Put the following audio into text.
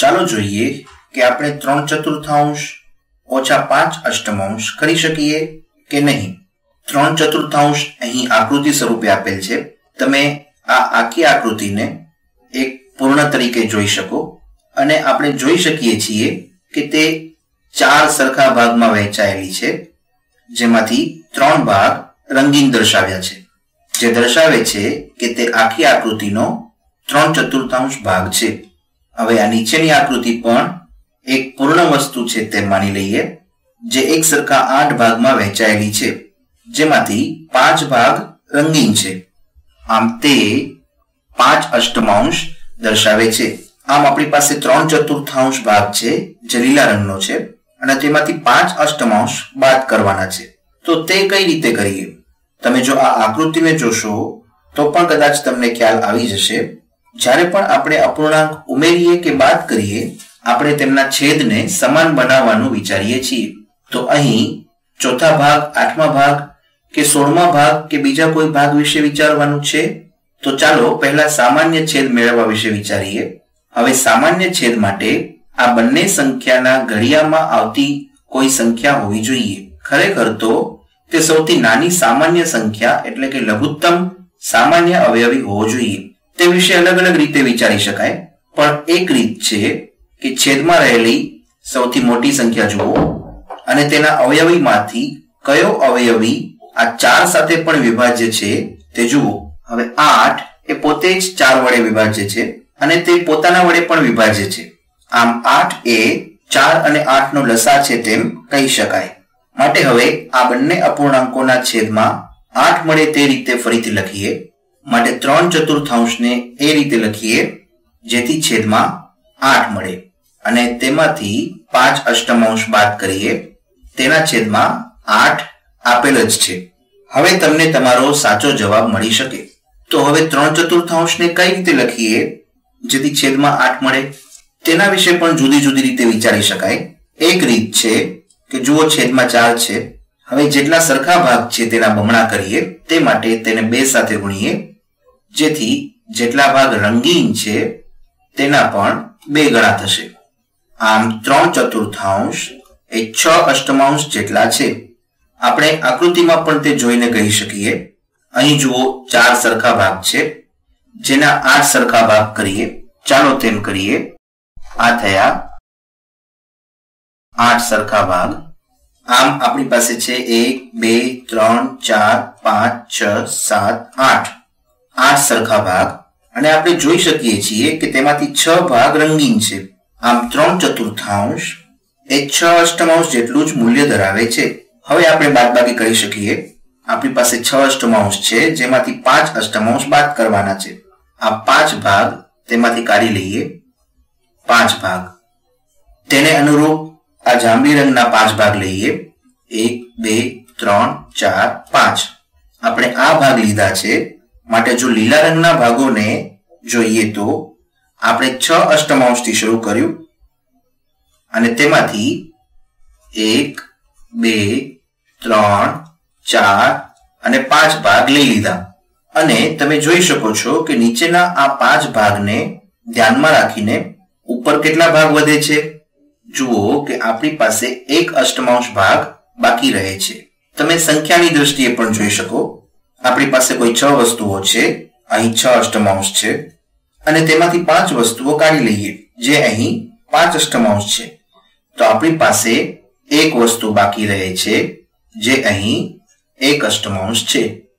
ચાલો જોઈએ કે આપણે ત્રણ ચતુર્થાંશ ઓછા પાંચ અષ્ટમાંશ કરી શકીએ કે નહીં? ત્રણ ચતુર્થાંશ અહીં આકૃતિ સ્વરૂપે આપેલ છે. તમે આ આખી આકૃતિને એક પૂર્ણ તરીકે જોઈ શકો અને આપણે જોઈ શકીએ છીએ કે તે ચાર સરખા ભાગમાં વહેંચાયેલી છે, જેમાંથી ત્રણ ભાગ રંગીન દર્શાવ્યા છે, જે દર્શાવે છે કે તે આખી આકૃતિનો ત્રણ ચતુર્થાંશ ભાગ છે. હવે આ નીચેની આકૃતિ પણ એક પૂર્ણ વસ્તુ છે તેમ માની લઈએ, જે એક સરખા આઠ ભાગમાં વહેંચાયેલી છે, જેમાંથી પાંચ ભાગ રંગીન છે. આમ તે પાંચ અષ્ટમાંશ દર્શાવે છે. આમ આપણી પાસે ત્રણ ચતુર્થાંશ ભાગ છે, જે લીલા રંગનો છે, અને તેમાંથી પાંચ અષ્ટમાંશ બાદ કરવાના છે. તો તે કઈ રીતે કરીએ? તમે જો આ આકૃતિને જોશો, તો પણ કદાચ તમને ખ્યાલ આવી જશે જ્યારે પણ આપણે અપૂર્ણાંક ઉમેરીએ કે બાદ કરીએ, આપણે તેમના છેદને સમાન બનાવવાનું વિચારીએ છીએ. તો અહીં ચોથા ભાગ, આઠમા ભાગ કે સોળમા ભાગ કે બીજા કોઈ ભાગ વિશે વિચારવાનું છે? તો ચાલો પહેલા સામાન્ય છેદ મેળવવા વિશે વિચારીએ. હવે સામાન્ય છેદ માટે આ બંને સંખ્યાના ઘડિયામાં આવતી કોઈ સંખ્યા હોવી જોઈએ. ખરેખર તો તે સૌથી નાની સામાન્ય સંખ્યા એટલે કે લઘુત્તમ સામાન્ય અવયવી હોવો જોઈએ. તે વિશે અલગ અલગ રીતે વિચારી શકાય. પણ એક રીત છે કે છેદમાં રહેલી સૌથી મોટી સંખ્યા જુઓ અને તેના અવયવીમાંથી કયો અવયવી આ ચાર સાથે પણ વિભાજ્ય છે તે જુઓ. હવે આઠ એ પોતે જ ચાર વડે વિભાજ્ય છે અને તે પોતાના વડે પણ વિભાજ્ય છે. આમ આઠ એ ચાર અને આઠ નો લસા છે તેમ કહી શકાય. માટે હવે આ બંને અપૂર્ણાંકોના છેદમાં આઠ મળે તે રીતે ફરીથી લખીએ. માટે ત્રણ ચતુર્થાંશને એ રીતે લખીએ, જેથી છેદમાં આઠ મળે. અને તેમાંથી પાંચ અષ્ટમાંશ બાદ કરીએ, તેના છેદમાં આઠ આપેલ જ છે. હવે તમને તમારો સાચો જવાબ મળી શકે. તો હવે ત્રણ ચતુર્થાંશને કઈ રીતે લખીએ, જેથી છેદમાં આઠ મળે? તેના વિશે પણ જુદી જુદી રીતે વિચારી શકાય. એક રીત છે કે જુઓ છેદમાં ચાર છે. હવે જેટલા સરખા ભાગ છે તેના બમણા કરીએ, તે માટે તેને બે સાથે ગુણીએ. જેથી જેટલા ભાગ રંગીન છે, તેના પણ બે ગણા થશે. આમ ત્રણ ચતુર્થાંશ એ છ અષ્ટમાંશ જેટલા છે. આપણે આકૃતિમાં પણ તે જોઈને કહી શકીએ. અહીં જુઓ, ચાર સરખા ભાગ છે. જેના આઠ સરખા ભાગ કરીએ. ચાલો તેમ કરીએ. આ થયા આઠ સરખા ભાગ. આમ આપણી પાસે છે એક, બે, ત્રણ, ચાર, પાંચ, છ, સાત, આઠ. આઠ સરખા ભાગ. અને આપણે જોઈ શકીએ છીએ કે તેમાંથી છ ભાગ રંગીન છે. આમ ત્રણ ચતુર્થાંશ એ છ અષ્ટમાંશ જેટલું જ મૂલ્ય ધરાવે છે. હવે આપણે બાદબાકી કરી શકીએ. આપણી પાસે છ અષ્ટમાંશ છે, જેમાંથી પાંચ અષ્ટમાંશ બાદ કરવાના છે. આ પાંચ ભાગ તેમાંથી કાઢી લઈએ. પાંચ ભાગ. તેને અનુરૂપ આ જાંબલી રંગના પાંચ ભાગ લઈએ. એક, બે, ત્રણ, ચાર, પાંચ. આપણે આ ભાગ લીધા છે. માટે જો લીલા રંગના ભાગોને જોઈએ તો આપણે છ અષ્ટમાંશથી શરૂ કર્યું અને તેમાંથી એક, બે, ત્રણ, ચાર અને પાંચ ભાગ લઈ લીધા. અને તમે જોઈ શકો છો કે નીચેના આ પાંચ ભાગને ધ્યાનમાં રાખીને ઉપર કેટલા ભાગ વધે છે? જુઓ કે આપણી પાસે એક અષ્ટમાંશ ભાગ બાકી રહે છે. તમે સંખ્યાની દ્રષ્ટિએ પણ જોઈ શકો. આપણી પાસે કોઈ છ વસ્તુઓ છે, અહીં છ અષ્ટમાંશ છે, અને તેમાંથી પાંચ વસ્તુઓ કાઢી લઈએ, જે અહીં પાંચ અષ્ટમાંશ છે. તો આપણી પાસે એક વસ્તુ બાકી રહે છે, જે અહીં એક અષ્ટમાંશ છે.